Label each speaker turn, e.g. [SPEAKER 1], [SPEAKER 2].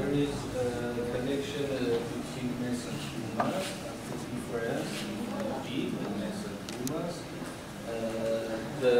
[SPEAKER 1] There is a connection between Mesa Pumas, uh, difference in and Mesa Pumas. Uh, the